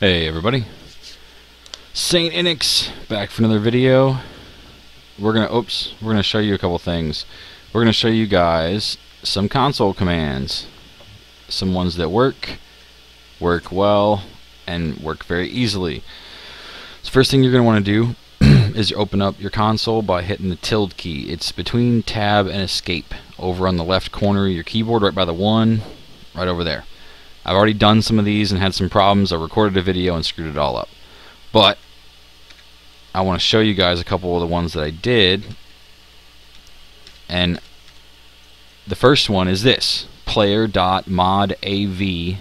Hey everybody, Saint Inix back for another video. We're gonna, oops, we're gonna show you a couple things. We're gonna show you guys some console commands, some ones that work, work well, and work very easily. So first thing you're gonna want to do is open up your console by hitting the tilde key. It's between tab and escape over on the left corner of your keyboard, right by the one, right over there. I've already done some of these and had some problems. I recorded a video and screwed it all up. But I want to show you guys a couple of the ones that I did. And the first one is this player.modav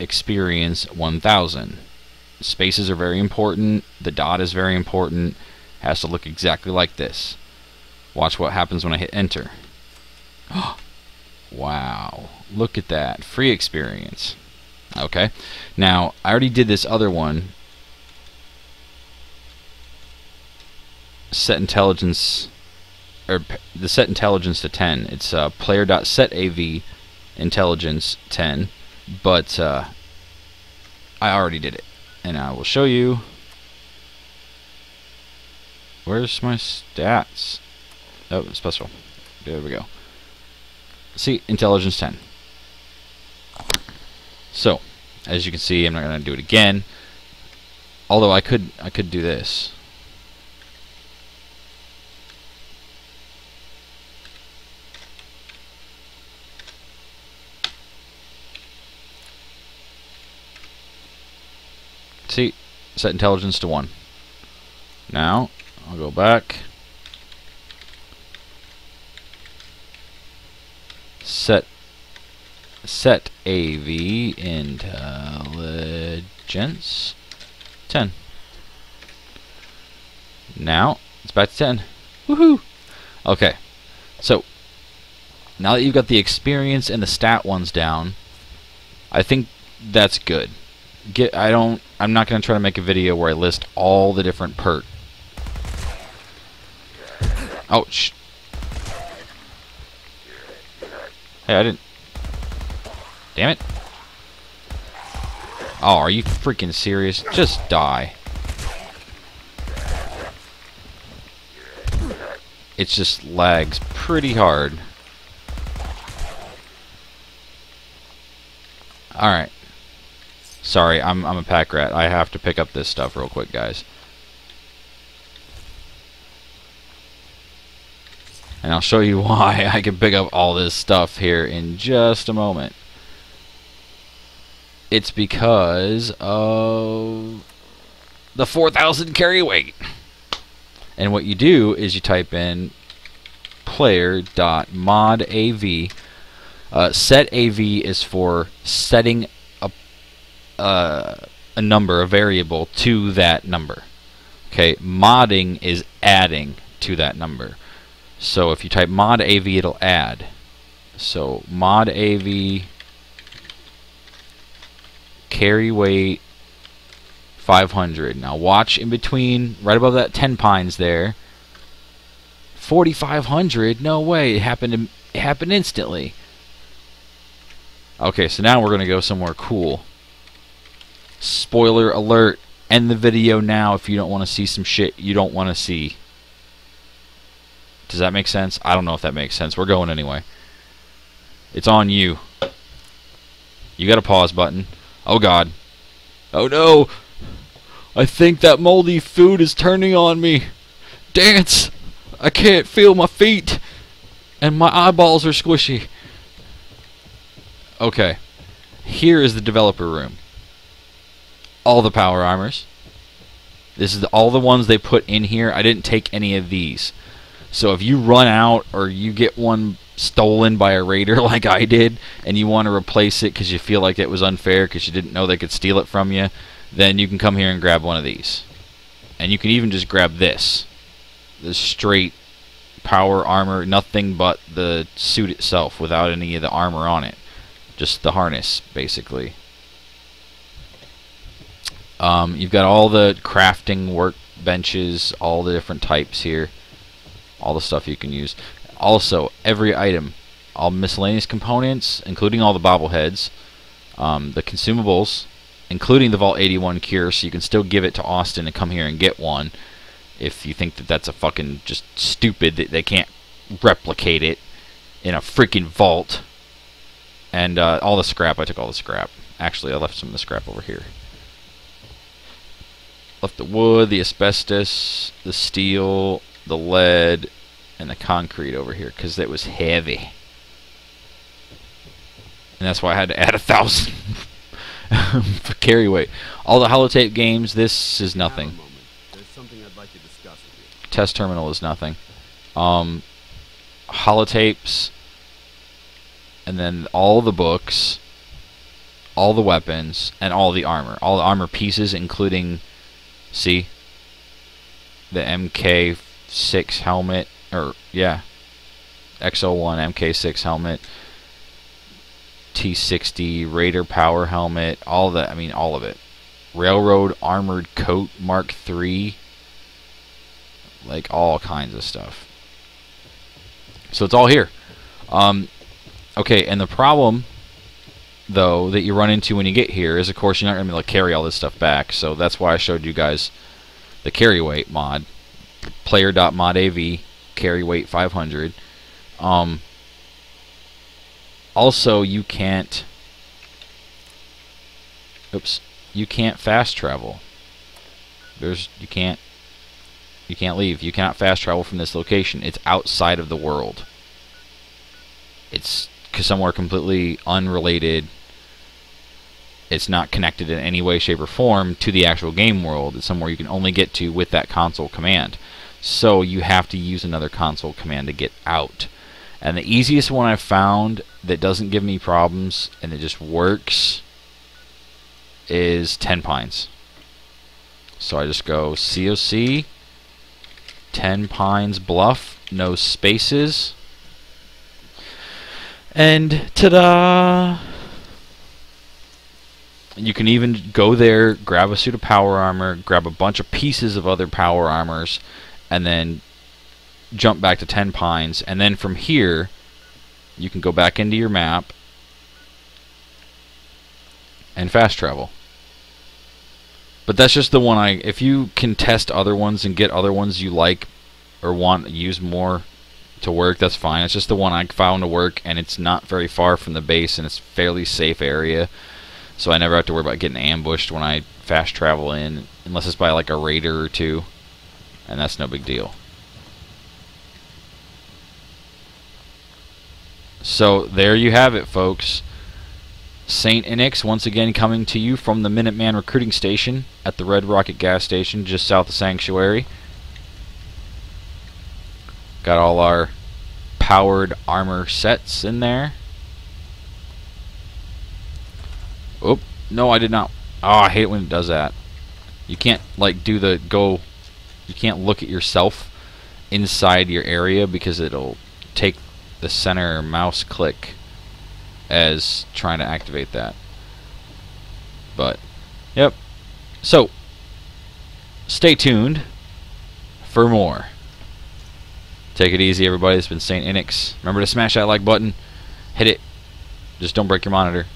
experience 1000. Spaces are very important. The dot is very important. Has to look exactly like this. Watch what happens when I hit enter. Oh, wow. Look at that. Free experience. Okay. Now, I already did this other one. Set intelligence or the set intelligence to 10. It's uh, player.setav intelligence 10, but uh, I already did it, and I will show you. Where's my stats? Oh, special. There we go. See, intelligence 10. So, as you can see, I'm not going to do it again. Although I could, I could do this. See, set intelligence to 1. Now, I'll go back. Set set AV intelligence 10. Now, it's back to 10. Woohoo! Okay, so now that you've got the experience and the stat ones down, I think that's good. Get I don't I'm not going to try to make a video where I list all the different perk. Ouch. Hey, I didn't Damn it. Oh, are you freaking serious? Just die. It just lags pretty hard. Alright. Sorry, I'm, I'm a pack rat. I have to pick up this stuff real quick, guys. And I'll show you why I can pick up all this stuff here in just a moment it's because of the 4,000 carry weight. And what you do is you type in player.modav. Uh, set AV is for setting a, uh, a number, a variable, to that number. Okay, modding is adding to that number. So if you type mod AV, it'll add. So mod AV carry weight 500. Now watch in between, right above that Tenpines there. 4,500? No way. It happened. It happened instantly. Okay, so now we're gonna go somewhere cool. Spoiler alert! End the video now if you don't want to see some shit you don't want to see. Does that make sense? I don't know if that makes sense. We're going anyway. It's on you. You got a pause button. Oh god. Oh no! I think that moldy food is turning on me. Dance! I can't feel my feet! And my eyeballs are squishy. Okay. Here is the developer room. All the power armors. This is all the ones they put in here. I didn't take any of these. So if you run out or you get one stolen by a raider like I did, and you want to replace it because you feel like it was unfair because you didn't know they could steal it from you, then you can come here and grab one of these. And you can even just grab this. The straight power armor, nothing but the suit itself without any of the armor on it. Just the harness, basically. Um, you've got all the crafting workbenches, all the different types here. All the stuff you can use. Also, every item, all miscellaneous components, including all the bobbleheads, um, the consumables, including the Vault 81 cure, so you can still give it to Austin and come here and get one if you think that that's a fucking just stupid that they can't replicate it in a freaking vault. And uh, all the scrap, I took all the scrap. Actually, I left some of the scrap over here. Left the wood, the asbestos, the steel, the lead, and the concrete over here because it was heavy. And that's why I had to add a thousand for carry weight. All the holotape games, this is nothing. Test terminal is nothing. Um, holotapes, and then all the books, all the weapons, and all the armor. All the armor pieces, including, see, the MK6 helmet, or, yeah, X01 MK6 helmet, T60 Raider power helmet, all that, I mean, all of it. Railroad armored coat Mark III, like all kinds of stuff. So it's all here. Um, okay, and the problem, though, that you run into when you get here is, of course, you're not going to be able to carry all this stuff back. So that's why I showed you guys the carry weight mod. Player.modav carry weight 500. Um, also, you can't. Oops, you can't fast travel. There's you can't you can't leave. You cannot fast travel from this location. It's outside of the world. It's somewhere completely unrelated. It's not connected in any way, shape, or form to the actual game world. It's somewhere you can only get to with that console command. So you have to use another console command to get out. And the easiest one I've found that doesn't give me problems and it just works is Tenpines. So I just go COC Tenpines Bluff, no spaces. And ta-da! You can even go there, grab a suit of power armor, grab a bunch of pieces of other power armors, and then jump back to Tenpines. And then from here, you can go back into your map and fast travel. But that's just the one I. If you can test other ones and get other ones you like or want to use more to work, that's fine. It's just the one I found to work, and it's not very far from the base, and it's fairly safe area. So I never have to worry about getting ambushed when I fast travel in, unless it's by like a raider or two, and that's no big deal. So there you have it, folks. St. Inix once again coming to you from the Minuteman recruiting station at the Red Rocket gas station just south of Sanctuary. Got all our powered armor sets in there. Oh, no I did not. Oh, I hate when it does that. You can't like do the go you can't look at yourself inside your area because it'll take the center mouse click as trying to activate that. But, yep. So, stay tuned for more. Take it easy, everybody. It's been St. Inix. Remember to smash that like button. Hit it. Just don't break your monitor.